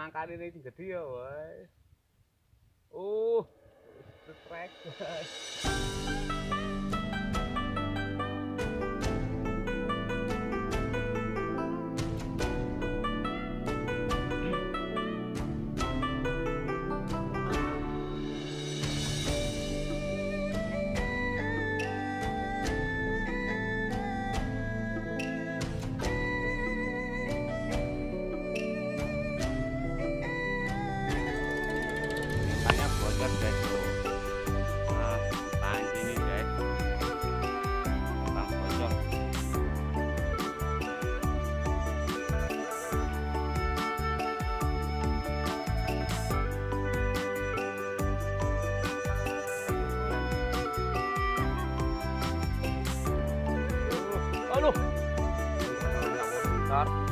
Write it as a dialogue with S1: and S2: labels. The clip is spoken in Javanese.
S1: mangkane ini gede ya wae. Uh, strike Tapi.